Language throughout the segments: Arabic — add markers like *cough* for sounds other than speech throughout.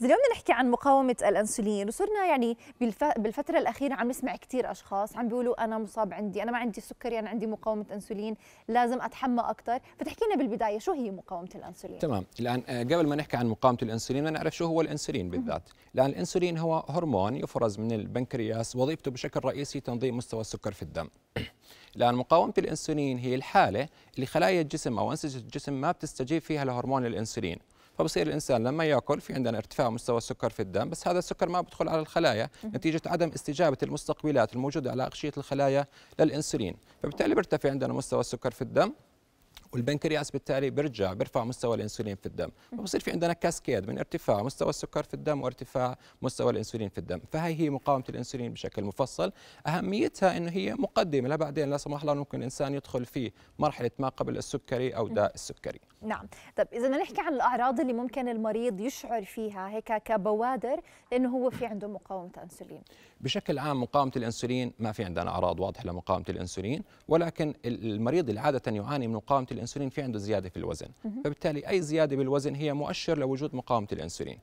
اليوم بدنا نحكي عن مقاومة الأنسولين وصرنا يعني بالف... بالفترة الأخيرة عم نسمع كثير أشخاص عم بيقولوا أنا مصاب عندي أنا ما عندي سكري أنا عندي مقاومة أنسولين لازم أتحمى أكثر فتحكي لنا بالبداية شو هي مقاومة الأنسولين؟ تمام. الآن آه، قبل ما نحكي عن مقاومة الأنسولين بدنا نعرف شو هو الأنسولين بالذات. الآن الأنسولين هو هرمون يفرز من البنكرياس وظيفته بشكل رئيسي تنظيم مستوى السكر في الدم. *clears throat* لأن مقاومة الأنسولين هي الحالة اللي خلايا الجسم أو أنسجة الجسم ما بتستجيب فيها لهرمون الأنسولين. فبصير الإنسان لما يأكل في عندنا ارتفاع مستوى السكر في الدم بس هذا السكر ما بدخل على الخلايا نتيجة عدم استجابة المستقبلات الموجودة على أغشية الخلايا للإنسولين. فبالتالي بيرتفع عندنا مستوى السكر في الدم والبنكرياس بالتالي بيرجع بيرفع مستوى الإنسولين في الدم. فبصير في عندنا كاسكيد من ارتفاع مستوى السكر في الدم وارتفاع مستوى الإنسولين في الدم. فهي هي مقاومة الإنسولين بشكل مفصل. أهميتها إنه هي مقدمة لبعدين لا سمح الله ممكن الانسان يدخل في مرحلة ما قبل السكري أو داء السكري. نعم. طب إذا بدنا نحكي عن الأعراض اللي ممكن المريض يشعر فيها هيك كبوادر لأنه هو في عنده مقاومة انسولين بشكل عام مقاومة الأنسولين ما في عندنا أعراض واضحة لمقاومة الأنسولين ولكن المريض اللي عادة يعاني من مقاومة الأنسولين في عنده زيادة في الوزن. فبالتالي أي زيادة بالوزن هي مؤشر لوجود مقاومة الأنسولين.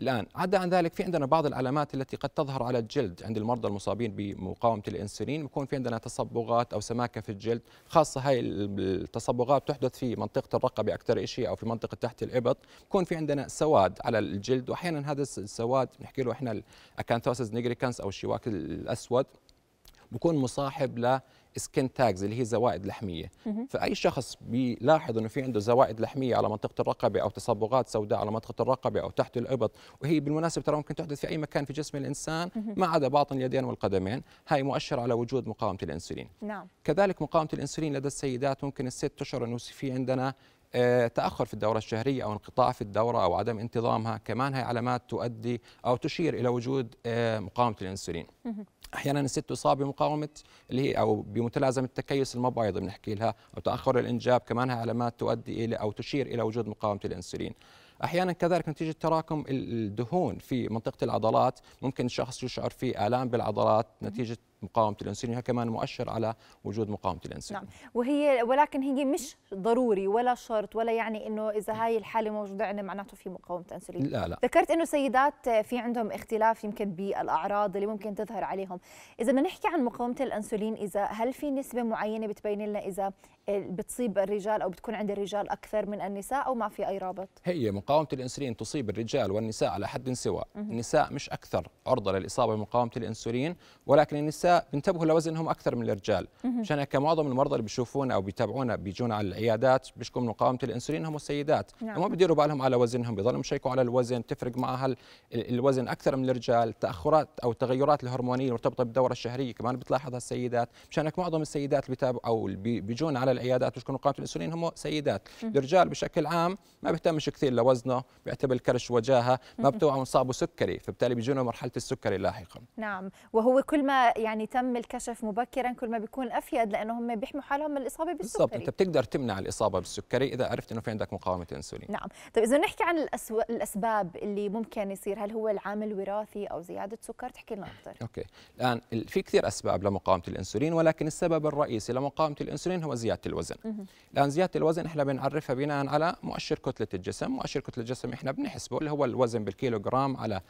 الآن. عدا عن ذلك في عندنا بعض العلامات التي قد تظهر على الجلد عند المرضى المصابين بمقاومة الإنسولين. بيكون في عندنا تصبغات أو سماكة في الجلد. خاصة هاي التصبغات تحدث في منطقة الرقبة أكثر شيء أو في منطقة تحت الإبط. بيكون في عندنا سواد على الجلد. وأحيانا هذا السواد بنحكي له إحنا ال acanthosis nigricans أو الشواك الأسود. بكون مصاحب skin tags اللي هي زوائد لحمية. فأي شخص بيلاحظ إنه في عنده زوائد لحمية على منطقة الرقبة أو تصبغات سوداء على منطقة الرقبة أو تحت الإبط وهي بالمناسبة ترى ممكن تحدث في أي مكان في جسم الإنسان ما عدا باطن اليدين والقدمين. هاي مؤشر على وجود مقاومة الإنسولين. نعم. كذلك مقاومة الإنسولين لدى السيدات ممكن الست تشعر انه في عندنا تأخر في الدورة الشهرية أو انقطاع في الدورة أو عدم انتظامها كمان هي علامات تؤدي أو تشير إلى وجود آه، مقاومة الإنسولين. أحيانا الست تصاب بمقاومة اللي هي أو بمتلازمة التكيس المبايض بنحكي لها أو تأخر الإنجاب كمان هي علامات تؤدي إلى أو تشير إلى وجود مقاومة الإنسولين. أحيانا كذلك نتيجة تراكم الدهون في منطقة العضلات ممكن الشخص يشعر في آلام بالعضلات نتيجة مقاومة الانسولين كمان مؤشر على وجود مقاومة الانسولين نعم. وهي ولكن هي مش ضروري ولا شرط ولا يعني إنه إذا هاي الحالة موجودة عندنا معناته في مقاومة انسولين لا لا. ذكرت إنه سيدات في عندهم اختلاف يمكن بالأعراض اللي ممكن تظهر عليهم. إذا بدنا نحكي عن مقاومة الانسولين إذا هل في نسبة معينة بتبين لنا إذا بتصيب الرجال أو بتكون عند الرجال أكثر من النساء أو ما في أي رابط؟ هي مقاومة الانسولين تصيب الرجال والنساء على حد سواء النساء مش أكثر عرضة للإصابة بمقاومة الانسولين ولكن النساء بينتبهوا لوزنهم أكثر من الرجال. عشان هيك معظم المرضى اللي بيشوفونا أو بيتابعونا بيجونا على العيادات بيشكوا من مقاومة الانسولين هم السيدات. نعم. وما بيديروا بالهم على وزنهم بيضلوا يشيكوا على الوزن تفرق معها الوزن أكثر من الرجال. تأخرات أو التغيرات الهرمونية المرتبطه بالدورة الشهرية كمان بتلاحظها السيدات مشان هيك معظم السيدات اللي بيتابعوا أو بيجونا على العيادات بيشكوا مقاومة الانسولين هم سيدات. الرجال بشكل عام ما بيهتمش كثير لوزنه بيعتبر الكرش وجاهة ما بتوعى مصابه سكري فبالتالي بيجونا مرحلة السكري لاحقا. نعم. وهو كل ما يعني تم الكشف مبكرا كل ما بيكون أفيد لأنه هم بيحموا حالهم من الإصابة بالسكري. بالضبط أنت بتقدر تمنع الإصابة بالسكري إذا عرفت إنه في عندك مقاومة إنسولين. نعم. طيب إذا نحكي عن الأسو... الأسباب اللي ممكن يصير هل هو العامل وراثي أو زيادة سكر؟ تحكي لنا أكثر okay. الآن في كثير أسباب لمقاومة الإنسولين ولكن السبب الرئيسي لمقاومة الإنسولين هو زيادة الوزن. الآن زيادة الوزن إحنا بنعرفها بناء على مؤشر كتلة الجسم. مؤشر كتلة الجسم إحنا بنحسبه اللي هو الوزن بالكيلوغرام على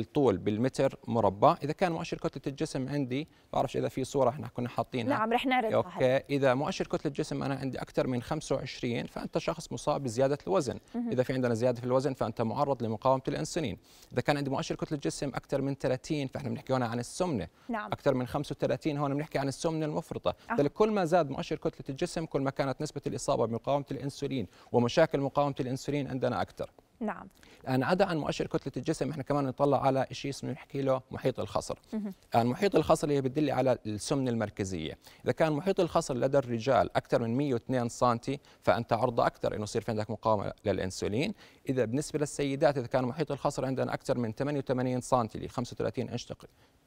الطول بالمتر مربع. إذا كان مؤشر كتلة الجسم عندي بعرفش إذا في صورة إحنا كنا حاطينها. نعم رح نعرضها okay. إذا مؤشر كتلة الجسم أنا عندي أكثر من 25 فأنت شخص مصاب بزيادة الوزن. إذا في عندنا زيادة في الوزن فأنت معرض لمقاومة الإنسولين. إذا كان عندي مؤشر كتلة الجسم أكثر من 30 فإحنا بنحكي هنا عن السمنة. نعم. أكثر من 35 هون بنحكي عن السمنة المفرطة. أه. كل ما زاد مؤشر كتلة الجسم كل ما كانت نسبة الإصابة بمقاومة الإنسولين ومشاكل مقاومة الإنسولين عندنا أكثر. نعم. الان عدا عن مؤشر كتلة الجسم. إحنا كمان نطلع على شيء اسمه نحكي له محيط الخصر. الان محيط الخصر اللي بتدل على السمنة المركزية. إذا كان محيط الخصر لدى الرجال أكثر من 102 سم فأنت عرضة أكثر إنه يصير في عندك مقاومة للإنسولين. إذا بالنسبة للسيدات إذا كان محيط الخصر عندنا أكثر من 88 سم ل 35 إنش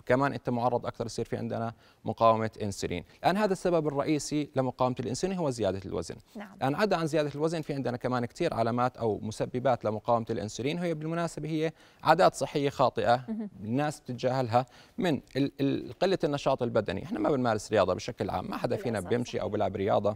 كمان أنت معرض أكثر يصير في عندنا مقاومة إنسولين. الآن هذا السبب الرئيسي لمقاومة الإنسولين هو زيادة الوزن. نعم. الآن عدا عن زيادة الوزن في عندنا كمان كثير علامات أو مسببات لمقاومة الإنسولين. وهي بالمناسبة هي عادات صحية خاطئة الناس بتتجاهلها من قلة النشاط البدني. إحنا ما بنمارس رياضة بشكل عام ما حدا فينا بيمشي أو بيلعب رياضة.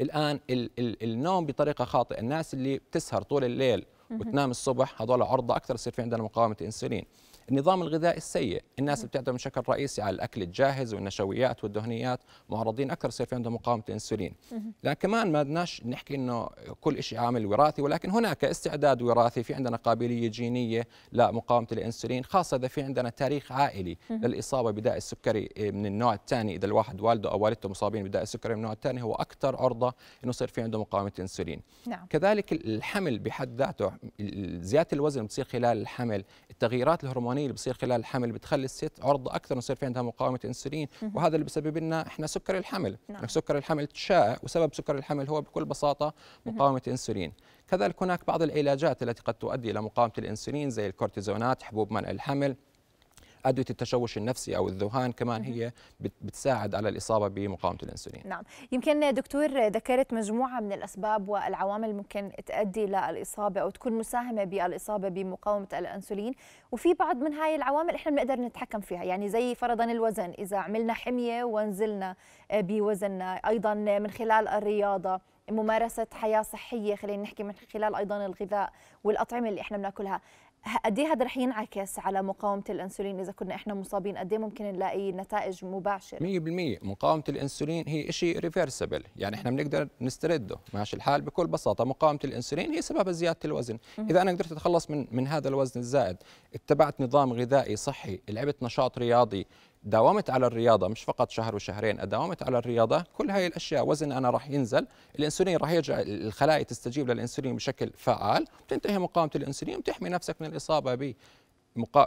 الآن ال ال النوم بطريقة خاطئة الناس اللي بتسهر طول الليل وتنام الصبح هذول عرضة أكثر يصير في عندنا مقاومة إنسولين. النظام الغذائي السيء. الناس اللي بتعتمد بشكل رئيسي على الأكل الجاهز والنشويات والدهنيات. معرضين أكثر يصير في عندهم مقاومة انسولين لكن كمان ما بدناش نحكي إنه كل شيء عامل وراثي ولكن هناك استعداد وراثي. في عندنا قابلية جينية لمقاومة الإنسولين خاصة إذا في عندنا تاريخ عائلي للإصابة بداء السكري من النوع الثاني. إذا الواحد والده أو والدته مصابين بداء السكري من النوع الثاني هو أكثر عرضة إنه يصير في عنده مقاومة إنسولين. نعم. كذلك الحمل بحد ذاته زيادة الوزن بتصير خلال الحمل. التغييرات الهرمونية اللي بتصير خلال الحمل بتخلي الست عرضة أكثر إنه يصير في عندها مقاومة إنسولين وهذا اللي بسبب لنا إحنا سكر الحمل. نعم. سكر الحمل شائع وسبب سكر الحمل هو بكل بساطة مقاومة إنسولين. كذلك هناك بعض العلاجات التي قد تؤدي إلى مقاومة الإنسولين زي الكورتيزونات حبوب منع الحمل. أدوية التشوش النفسي أو الذهان كمان هي بتساعد على الإصابة بمقاومة الإنسولين. نعم. يمكن دكتور ذكرت مجموعة من الأسباب والعوامل ممكن تؤدي للإصابة أو تكون مساهمة بالإصابة بمقاومة الإنسولين وفي بعض من هاي العوامل إحنا بنقدر نتحكم فيها يعني زي فرضا الوزن إذا عملنا حمية ونزلنا بوزننا أيضا من خلال الرياضة ممارسة حياة صحية خلينا نحكي من خلال أيضا الغذاء والأطعمة اللي إحنا بناكلها. قد إيه هذا رح ينعكس على مقاومة الإنسولين إذا كنا إحنا مصابين؟ قد إيه ممكن نلاقي نتائج مباشرة؟ 100% مقاومة الإنسولين هي شيء ريفرسبل يعني إحنا بنقدر نسترده. ماشي الحال؟ بكل بساطة مقاومة الإنسولين هي سبب زيادة الوزن. إذا أنا قدرت أتخلص من من هذا الوزن الزائد اتبعت نظام غذائي صحي لعبت نشاط رياضي داومت على الرياضة مش فقط شهر وشهرين داومت على الرياضة كل هاي الأشياء وزن أنا راح ينزل الإنسولين راح يرجع الخلايا تستجيب للإنسولين بشكل فعال تنتهي مقاومة الإنسولين وتحمي نفسك من الإصابة ب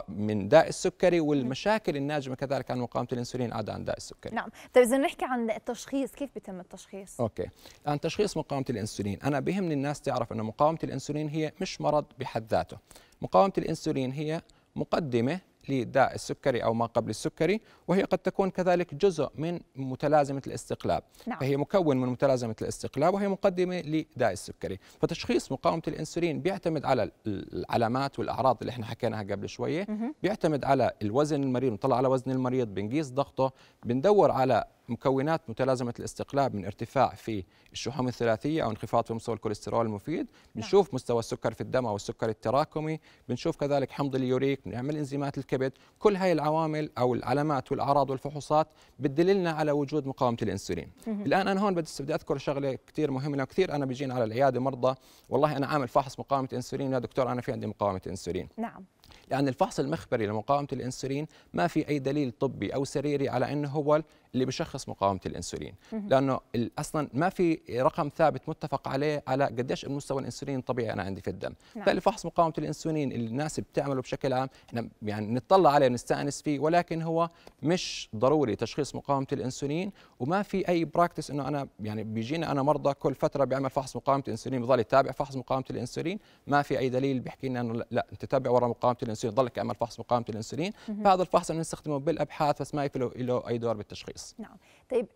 من داء السكري والمشاكل الناجمة كذلك عن مقاومة الإنسولين عدا عن داء السكري. نعم، طيب إذا نحكي عن التشخيص كيف بيتم التشخيص؟ okay، الان تشخيص مقاومة الإنسولين، أنا بهمني الناس تعرف إنه مقاومة الإنسولين هي مش مرض بحد ذاته. مقاومة الإنسولين هي مقدمة لداء السكري أو ما قبل السكري وهي قد تكون كذلك جزء من متلازمة الاستقلاب. نعم. فهي مكون من متلازمة الاستقلاب وهي مقدمة لداء السكري. فتشخيص مقاومة الأنسولين بيعتمد على العلامات والأعراض اللي إحنا حكيناها قبل شوية. بيعتمد على الوزن المريض نطلع على وزن المريض بنقيس ضغطه بندور على مكونات متلازمة الاستقلاب من ارتفاع في الشحوم الثلاثية أو انخفاض في مستوى الكوليسترول المفيد. بنشوف نعم. مستوى السكر في الدم أو السكر التراكمي. بنشوف كذلك حمض اليوريك بنعمل إنزيمات الكبد. كل هاي العوامل أو العلامات والأعراض والفحوصات بتدللنا على وجود مقاومة الأنسولين. الآن أنا هون بدي أذكر شغلة كثير مهمة. كثير أنا بيجينا على العيادة مرضى. والله أنا عامل فحص مقاومة أنسولين. يا دكتور أنا في عندي مقاومة أنسولين. نعم. لأن الفحص المخبري لمقاومة الأنسولين ما في أي دليل طبي أو سريري على أنه هو اللي بيشخص مقاومة الأنسولين. لأنه أصلا ما في رقم ثابت متفق عليه على قديش المستوى الأنسولين الطبيعي أنا عندي في الدم. نعم. فحص مقاومة الأنسولين اللي الناس بتعمله بشكل عام إحنا يعني نطلع عليه ونستأنس فيه ولكن هو مش ضروري تشخيص مقاومة الأنسولين وما في أي براكتس إنه أنا يعني بيجينا أنا مرضى كل فترة بيعمل فحص مقاومة الأنسولين بضل يتابع فحص مقاومة الأنسولين ما في أي دليل بيحكي لنا إنه لا أنت تتابع ورا مقاومة الأنسولين ضلك اعمل فحص مقاومة الأنسولين. فهذا الفحص بنستخدمه بالأبحاث بس ما له أي دور بالتشخيص. نعم. طيب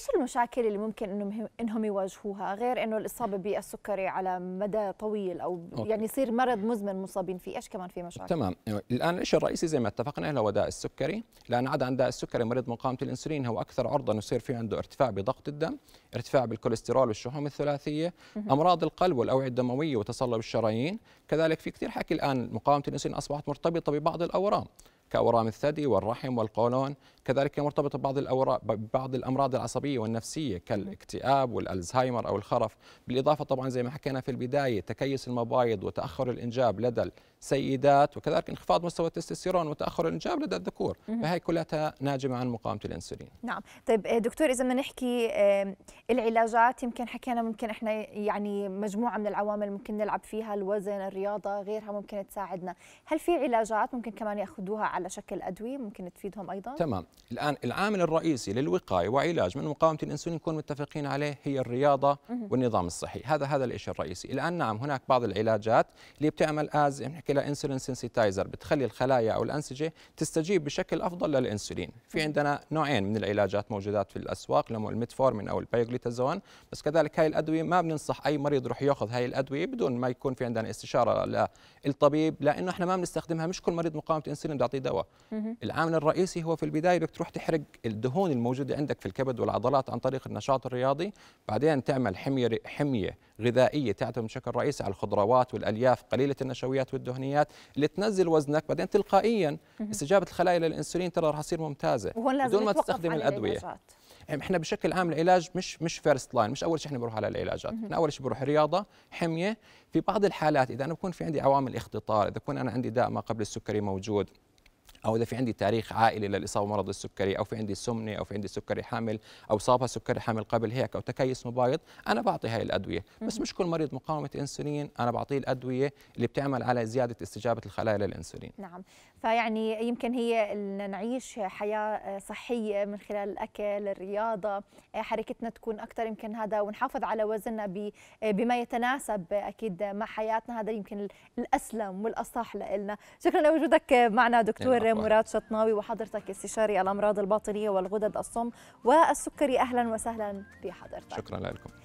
إيش المشاكل اللي ممكن إنهم إنهم يواجهوها؟ غير إنه الإصابة بالسكري على مدى طويل أو okay. يعني يصير مرض مزمن مصابين فيه إيش كمان في مشاكل؟ تمام. الآن الشيء الرئيسي؟ زي ما اتفقنا هو داء السكري. لأن عدا عن داء السكري مريض مقاومة الإنسولين هو أكثر عرضة انه يصير في عنده ارتفاع بضغط الدم ارتفاع بالكوليسترول والشحوم الثلاثية أمراض القلب والأوعية الدموية وتصلب الشرايين. كذلك في كثير حكي الآن مقاومة الإنسولين أصبحت مرتبطة ببعض الأورام كأورام الثدي والرحم والقولون. كذلك مرتبطة ببعض الأوراق ببعض الأمراض العصبية والنفسية كالاكتئاب والألزهايمر أو الخرف. بالإضافة طبعا زي ما حكينا في البداية تكيس المبايض وتأخر الإنجاب لدى السيدات وكذلك انخفاض مستوى التستوستيرون وتأخر الإنجاب لدى الذكور. فهي كلها ناجمة عن مقاومة الأنسولين. نعم. طيب دكتور إذا بدنا نحكي العلاجات يمكن حكينا ممكن إحنا يعني مجموعة من العوامل ممكن نلعب فيها الوزن الرياضة غيرها ممكن تساعدنا. هل في علاجات ممكن كمان يأخذوها على شكل أدوية ممكن تفيدهم أيضا؟ تمام. الآن العامل الرئيسي للوقاية وعلاج من مقاومة الأنسولين نكون متفقين عليه هي الرياضة والنظام الصحي. هذا هذا الشيء الرئيسي. الآن نعم هناك بعض العلاجات اللي بتعمل as نحكي لها insulin sensitizer بتخلي الخلايا أو الأنسجة تستجيب بشكل أفضل للأنسولين. في عندنا نوعين من العلاجات موجودات في الأسواق اللي هم الميتفورمين أو ال pioglitazone بس كذلك هاي الأدوية ما بننصح أي مريض يروح يأخذ هاي الأدوية بدون ما يكون في عندنا استشارة للطبيب لأنه إحنا ما بنستخدمها مش كل مريض مقاومة إنسولين بنعطيه دواء. العامل الرئيسي هو في البداية بدك تروح تحرق الدهون الموجودة عندك في الكبد والعضلات العضلات عن طريق النشاط الرياضي. بعدين تعمل حمية حمية غذائية تعتمد بشكل رئيسي على الخضروات والألياف قليلة النشويات والدهنيات اللي تنزل وزنك. بعدين تلقائيا استجابة الخلايا للإنسولين ترى راح تصير ممتازة بدون ما تستخدم الأدوية. العلاجات. إحنا بشكل عام العلاج مش مش first line مش أول شيء إحنا بنروح على العلاجات. إحنا أول شيء بروح رياضة حمية. في بعض الحالات إذا أنا بكون في عندي عوامل اختطار إذا بكون أنا عندي داء ما قبل السكري موجود أو إذا في عندي تاريخ عائلي للإصابة بمرض السكري أو في عندي سمنة أو في عندي سكري حامل أو صابها سكري حامل قبل هيك أو تكيس مبايض أنا بعطي هاي الأدوية. بس مش كل مريض مقاومة إنسولين أنا بعطيه الأدوية اللي بتعمل على زيادة استجابة الخلايا للإنسولين. نعم. فيعني يمكن هي ان نعيش حياة صحية من خلال الأكل الرياضة حركتنا تكون أكثر يمكن هذا ونحافظ على وزننا بما يتناسب أكيد مع حياتنا. هذا يمكن الأسلم والأصح لنا شكرا لوجودك معنا دكتور مراد شطناوي وحضرتك استشاري الأمراض الباطنية والغدد الصم والسكري. أهلا وسهلا بحضرتك. شكرا لكم.